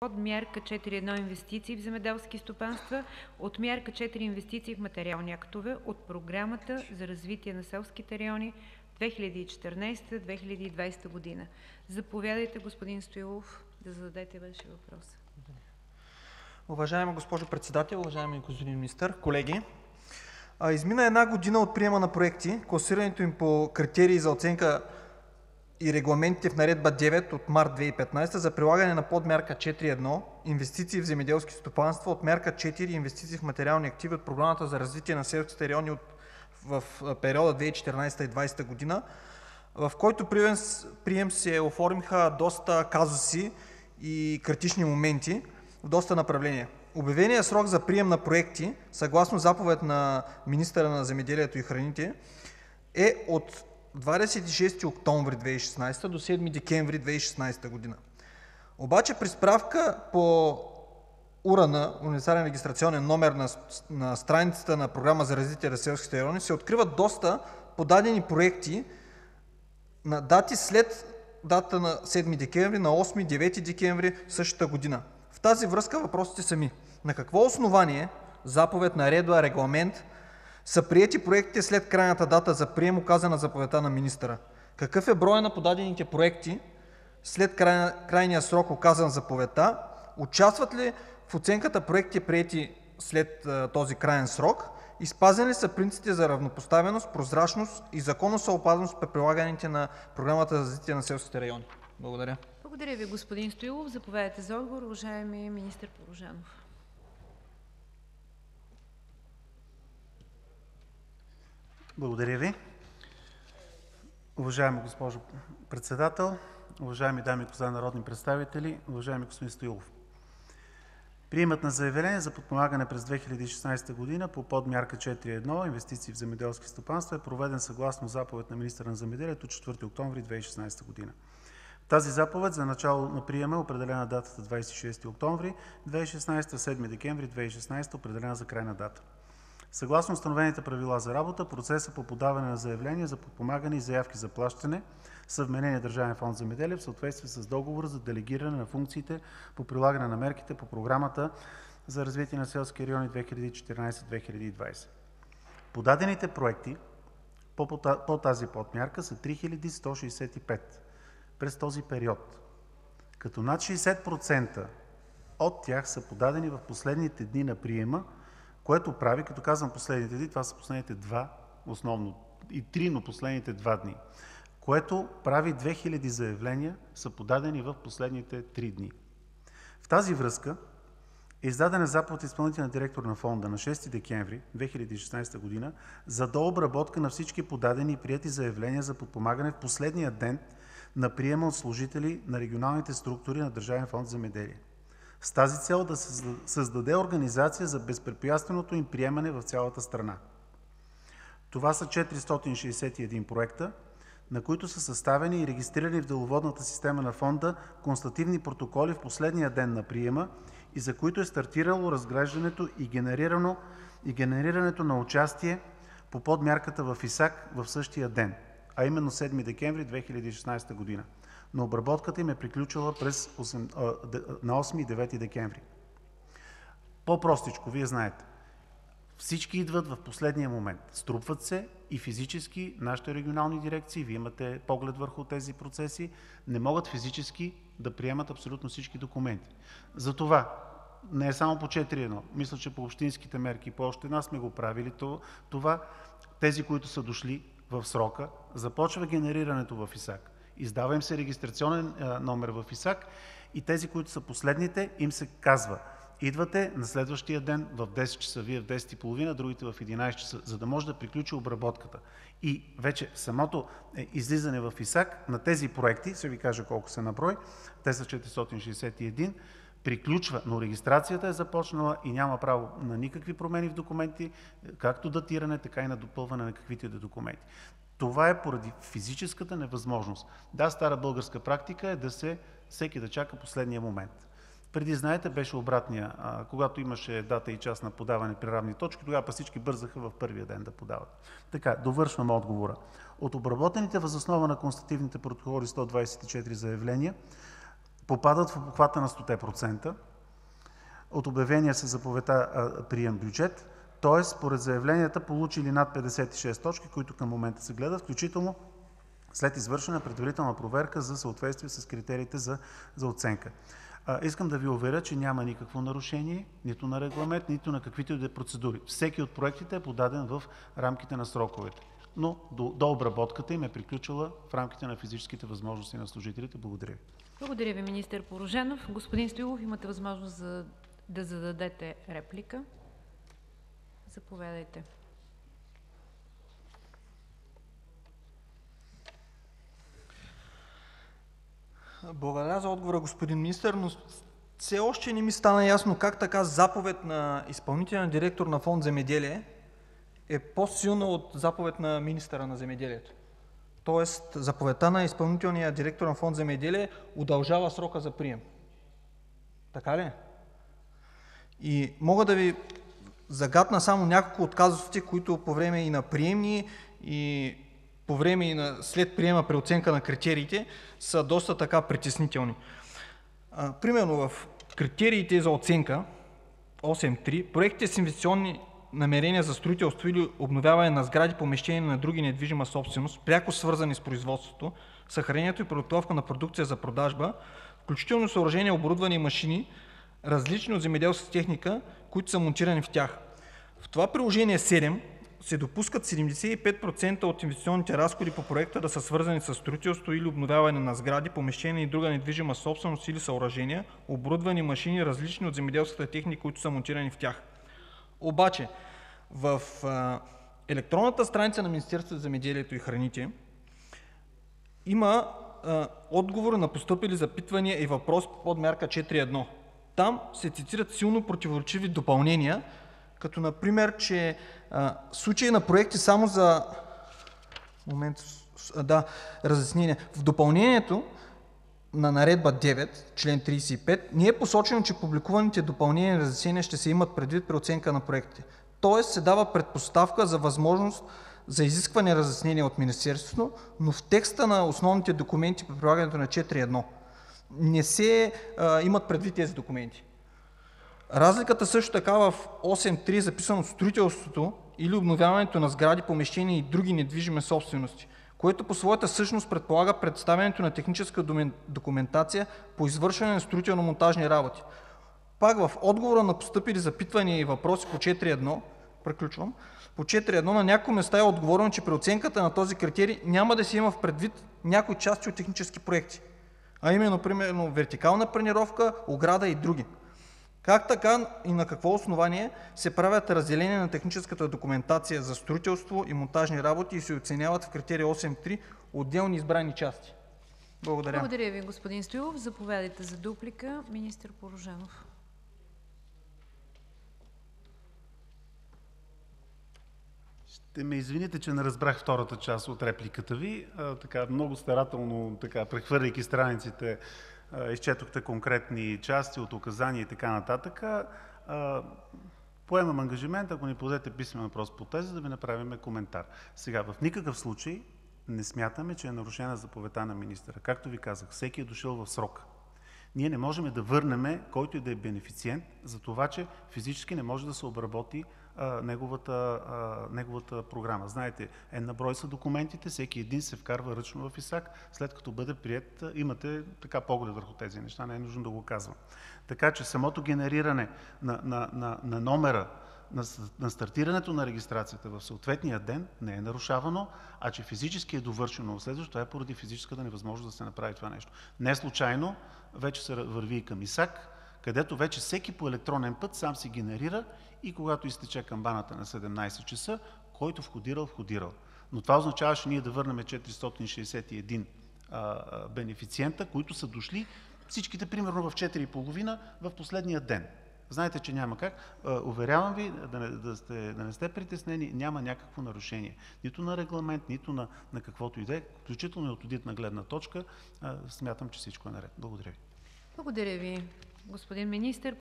от мярка 4.1 Инвестиции в земеделски стопанства, от мярка 4 Инвестиции в материални актове от Програмата за развитие на селските райони 2014 – 2020 година. Заповядайте, господин Стоилов, да зададете Вашия въпрос. Уважаема госпожо Председател, уважаеми господин Министър, колеги! Измина една година от приема на проекти, класирането им по критерии за оценка и регламентите в Наредба № 9 от март 2015 за прилагане на подмярка 4.1 „Инвестиции в земеделски стопанства“ от мярка 4 „Инвестиции в материални активи“ от Програмата за развитие на селските райони в периода 2014 – 2020 г., в който прием се оформиха доста казуси и критични моменти в доста направления. Обявеният срок за прием на проекти съгласно заповед на министъра на земеделието и храните е от 26 октомври 2016 г. до 7 декември 2016 г. Обаче при справка по УРН – универсален регистрационен номер на страницата на Програма за развитие на селските райони, се откриват доста подадени проекти на дати след датата на 7 декември, на 8 – 9 декември същата година. В тази връзка въпросите са ми: на какво основание – заповед, наредба, регламент, са приети проектите след крайната дата за прием, указана в заповедта на министъра? Какъв е броят на подадените проекти след крайния срок, указан в заповедта? Участват ли в оценката проекти, приети след този краен срок? И спазени ли са принципите за равнопоставеност, прозрачност и законосъобразност при прилагането на Програмата за развитие на селските райони? Благодаря. Благодаря Ви, господин Стоилов. Заповядайте за отговор, уважаеми министър Порожанов. Благодаря Ви. Уважаема госпожо Председател, уважаеми дами и господа народни представители! Уважаеми господин Стоилов, приемът на заявление за подпомагане през 2016 г. по подмярка 4.1 „Инвестиции в земеделски стопанства“ е проведен съгласно заповед на министъра на земеделието от 4 октомври 2016 г. В тази заповед за начало на приема е определена датата 26 октомври 2016 г., 7 декември 2016 г. – определена за крайна дата. Съгласно установените правила за работа процесът по подаване на заявления за подпомагане и заявки за плащане са вменени на Държавен фонд „Земеделие“ в съответствие с Договора за делегиране на функциите по прилагане на мерките по Програмата за развитие на селските райони 2014 – 2020. Подадените проекти по тази подмярка са 3165 през този период, като над 60% от тях са подадени в последните дни на приема, което прави, като казвам последните дни, това са последните два основно и три, но последните два дни, което прави 2000 заявления са подадени в последните три дни. В тази връзка е издадена заповед изпълнителния директор на Фонда на 6 декември 2016 г. за дообработка на всички подадени и приети заявления за подпомагане в последния ден на приема от служители на регионалните структури на Държавен фонд „Земеделие“ с тази цел да се създаде организация за безпрепятственото им приемане в цялата страна. Това са 461 проекта, на които са съставени и регистрирани в деловодната система на Фонда констативни протоколи в последния ден на приема и за които е стартирало разглеждането и генерирането на участие по подмярката в ИСАК в същия ден, а именно 7 декември 2016 г., но обработката им е приключила на 8 и 9 декември. По-простичко, Вие знаете, всички идват в последния момент, струпват се и физически нашите регионални дирекции, Вие имате поглед върху тези процеси, не могат физически да приемат абсолютно всички документи. Затова не е само по 4.1, мисля, че по общинските мерки, по още една сме го правили това, тези, които са дошли в срока, започва генерирането в ИСАК, издава им се регистрационен номер в ИСАК и тези, които са последните, им се казва: идвате на следващия ден в 10,00 ч., Вие в 10,30 ч., другите в 11,00 ч., за да може да приключи обработката. И вече самото излизане в ИСАК на тези проекти, ще Ви кажа колко са на брой, те са 461, приключва, но регистрацията е започнала и няма право на никакви промени в документи, както датиране, така и на допълване на каквито и да е документи. Това е поради физическата невъзможност. Да, стара българска практика е всеки да чака последния момент. Преди, знаете, беше обратния. Когато имаше дата и час на подаване при равни точки, тогава всички бързаха в първия ден да подават. Така, довършвам отговора. От обработените въз основа на констативните протоколи 124 заявления попадат в обхвата на 100% от обявения със заповедта прием бюджет, т.е. според заявленията получили над 56 точки, които към момента се гледат, включително след извършена предварителна проверка за съответствие с критериите за оценка. Искам да Ви уверя, че няма никакво нарушение нито на регламент, нито на каквито и да е процедури. Всеки от проектите е подаден в рамките на сроковете, но до обработката им е приключила в рамките на физическите възможности на служителите. Благодаря Ви. Благодаря Ви, министър Порожанов. Господин Стоилов, имате възможност да зададете реплика. Заповядайте. Благодаря за отговора, господин Министър, но все още не ми стана ясно как така заповед на изпълнителния директор на Фонд „Земеделие“ е по-силна от заповед на министъра на земеделието. Тоест заповедта на изпълнителния директор на Фонд „Земеделие“ удължава срока за прием. Така ли е? И мога да Ви загатна само няколко от казусите, които по време и на приемни, и по време и на след приема при оценка на критериите са доста така притеснителни. Примерно в критериите за оценка 8.3 проектите с инвестиционни намерения за строителство или обновяване на сгради, помещения на други недвижима собственост, пряко свързани с производството, съхранението и подготовка на продукция за продажба, включително съоръжения, оборудване машини, различни от земеделската техника, които са монтирани в тях. В това приложение 7 се допускат 75% от инвестиционните разходи по проекта да са свързани с строителство или обновяване на сгради, помещения и друга недвижима собственост или съоръжения, оборудвани машини, различни от земеделската техника, които са монтирани в тях. Обаче в електронната страница на Министерството на земеделието и храните има отговор на постъпили запитвания и въпроси по подмярка 4.1. Там се цитират силно противоречиви допълнения, като например, че случаи на проекти само за момент, да, разяснение. В допълнението на Наредба 9, член 35, не е посочено, че публикуваните допълнения и разяснения ще се имат предвид при оценка на проектите. Тоест се дава предпоставка за възможност за изискване разяснения от Министерството, но в текста на основните документи по прилагането на 4.1 не се имат предвид тези документи. Разликата също така в 8.3 е записано строителството или обновяването на сгради, помещения и други недвижими собствености, което по своята същност предполага представянето на техническа документация по извършване на строително-монтажни работи. Пак в отговора на постъпили запитвания и въпроси по 4.1, приключвам, по 4.1 на някои места е отговорено, че при оценката на този критерий няма да се има в предвид някои части от технически проекти, а именно примерно вертикална планировка, ограда и други. Как така и на какво основание се правят разделения на техническата документация за строителство и монтажни работи и се оценяват в критерия 8.3 отделни избрани части? Благодаря. Благодаря Ви, господин Стоилов. Заповядайте за дуплика, министър Порожанов. Ще ме извините, че не разбрах втората част от репликата Ви. Така много старателно, така прехвърляйки страниците, изчетохте конкретни части от указания и така нататък. Поемам ангажимент, ако ни подадете писмен въпрос по тези, да Ви направим коментар. Сега, в никакъв случай не смятаме, че е нарушена заповедта на министъра. Както Ви казах, всеки е дошъл в срока. Ние не можем да върнем който и да е бенефициент за това, че физически не може да се обработи неговата, програма. Знаете, една брой са документите, всеки един се вкарва ръчно в ИСАК, след като бъде прият, имате така поглед върху тези неща, не е нужно да го казвам. Така че самото генериране на, номера на, стартирането на регистрацията в съответния ден не е нарушавано, а че физически е довършено това е поради физическата невъзможност да се направи това нещо. Не случайно вече се върви и към ИСАК, където вече всеки по електронен път сам си генерира и когато изтече камбаната на 17 часа, който входирал, входирал. Но това означаваше ние да върнем 461 бенефициента, които са дошли всичките примерно в 4,5 в последния ден. Знаете, че няма как. Уверявам Ви, да не, да, сте, да не сте притеснени, няма някакво нарушение. Нито на регламент, нито на, на каквото и да е, включително и от одитна гледна точка, смятам, че всичко е наред. Благодаря Ви. Благодаря Ви, господин министър.